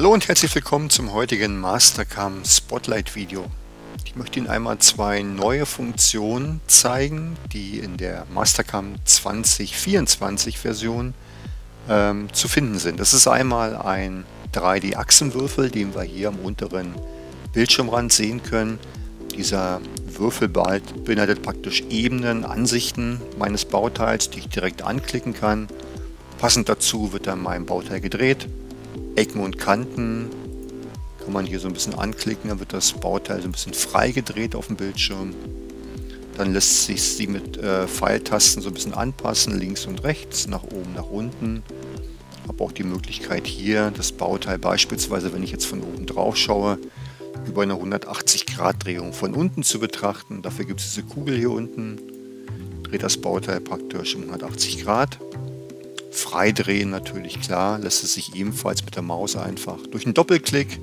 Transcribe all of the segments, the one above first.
Hallo und herzlich willkommen zum heutigen Mastercam Spotlight Video. Ich möchte Ihnen einmal zwei neue Funktionen zeigen, die in der Mastercam 2024 Version ähm, zu finden sind. Das ist einmal ein 3D-Achsenwürfel, den wir hier am unteren Bildschirmrand sehen können. Dieser Würfel beinhaltet praktisch Ebenen, Ansichten meines Bauteils, die ich direkt anklicken kann. Passend dazu wird dann mein Bauteil gedreht Ecken und Kanten kann man hier so ein bisschen anklicken, dann wird das Bauteil so ein bisschen frei gedreht auf dem Bildschirm. Dann lässt sich sie mit äh, Pfeiltasten so ein bisschen anpassen, links und rechts, nach oben, nach unten. Habe auch die Möglichkeit hier das Bauteil beispielsweise, wenn ich jetzt von oben drauf schaue, über eine 180 Grad Drehung von unten zu betrachten. Dafür gibt es diese Kugel hier unten. Dreht das Bauteil praktisch um 180 Grad. Freidrehen natürlich klar, lässt es sich ebenfalls mit der Maus einfach. Durch einen Doppelklick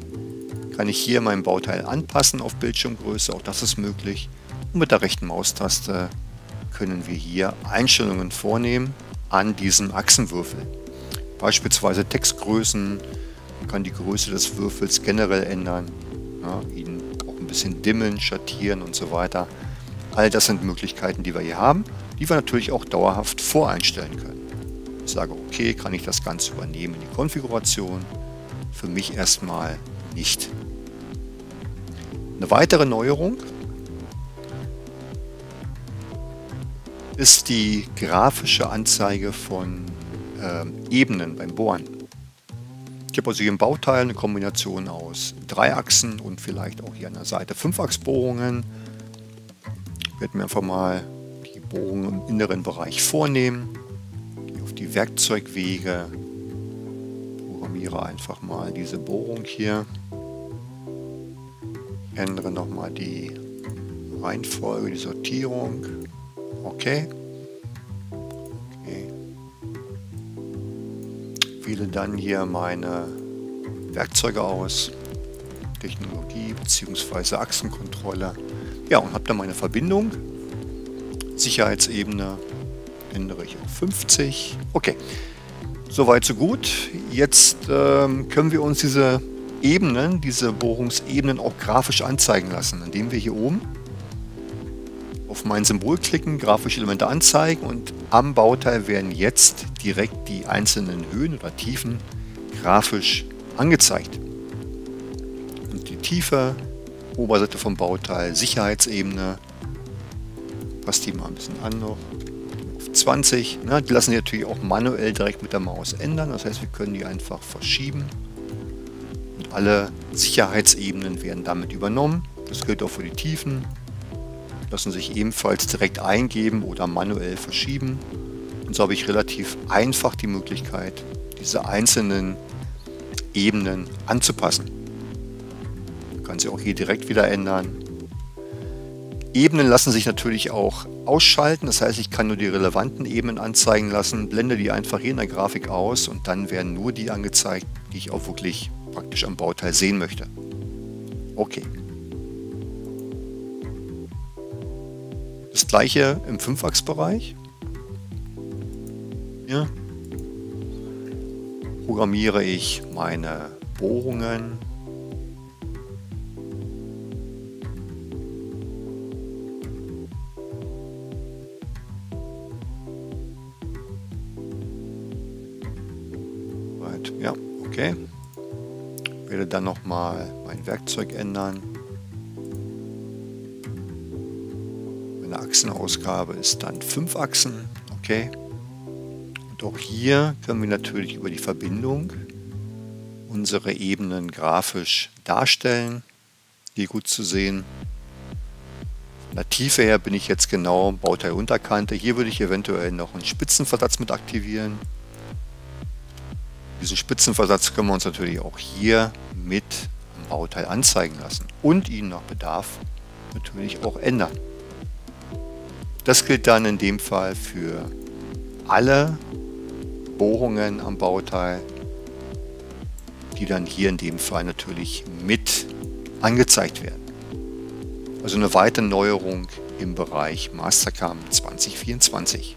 kann ich hier mein Bauteil anpassen auf Bildschirmgröße, auch das ist möglich. Und mit der rechten Maustaste können wir hier Einstellungen vornehmen an diesem Achsenwürfel. Beispielsweise Textgrößen, man kann die Größe des Würfels generell ändern, ja, ihn auch ein bisschen dimmen, schattieren und so weiter. All das sind Möglichkeiten, die wir hier haben, die wir natürlich auch dauerhaft voreinstellen können. Sage, okay, kann ich das Ganze übernehmen in die Konfiguration? Für mich erstmal nicht. Eine weitere Neuerung ist die grafische Anzeige von äh, Ebenen beim Bohren. Ich habe also hier im Bauteil eine Kombination aus drei Achsen und vielleicht auch hier an der Seite Fünfachsbohrungen. Ich werde mir einfach mal die Bohrung im inneren Bereich vornehmen die Werkzeugwege. Programmiere einfach mal diese Bohrung hier. Ändere nochmal die Reihenfolge, die Sortierung. Okay. okay. Wähle dann hier meine Werkzeuge aus. Technologie bzw. Achsenkontrolle. Ja, und habe dann meine Verbindung. Sicherheitsebene ich auf 50. Okay, soweit so gut. Jetzt ähm, können wir uns diese Ebenen, diese Bohrungsebenen auch grafisch anzeigen lassen, indem wir hier oben auf mein Symbol klicken, grafische Elemente anzeigen und am Bauteil werden jetzt direkt die einzelnen Höhen oder Tiefen grafisch angezeigt. Und die Tiefe, Oberseite vom Bauteil, Sicherheitsebene, passt die mal ein bisschen an noch. 20. Ne, die lassen sich natürlich auch manuell direkt mit der Maus ändern. Das heißt, wir können die einfach verschieben. Und alle Sicherheitsebenen werden damit übernommen. Das gilt auch für die Tiefen. Lassen sich ebenfalls direkt eingeben oder manuell verschieben. Und so habe ich relativ einfach die Möglichkeit, diese einzelnen Ebenen anzupassen. Ich kann sie auch hier direkt wieder ändern. Ebenen lassen sich natürlich auch ausschalten. Das heißt, ich kann nur die relevanten Ebenen anzeigen lassen, blende die einfach hier in der Grafik aus und dann werden nur die angezeigt, die ich auch wirklich praktisch am Bauteil sehen möchte. Okay. Das gleiche im Fünfachsbereich. Hier programmiere ich meine Bohrungen Ja, okay. Ich werde dann nochmal mein Werkzeug ändern. Meine Achsenausgabe ist dann 5 Achsen. Okay. Auch hier können wir natürlich über die Verbindung unsere Ebenen grafisch darstellen. Hier gut zu sehen. Von der Tiefe her bin ich jetzt genau Bauteil Unterkante. Hier würde ich eventuell noch einen Spitzenversatz mit aktivieren. Diesen Spitzenversatz können wir uns natürlich auch hier mit am Bauteil anzeigen lassen und ihn nach Bedarf natürlich auch ändern. Das gilt dann in dem Fall für alle Bohrungen am Bauteil, die dann hier in dem Fall natürlich mit angezeigt werden. Also eine weitere Neuerung im Bereich Mastercam 2024.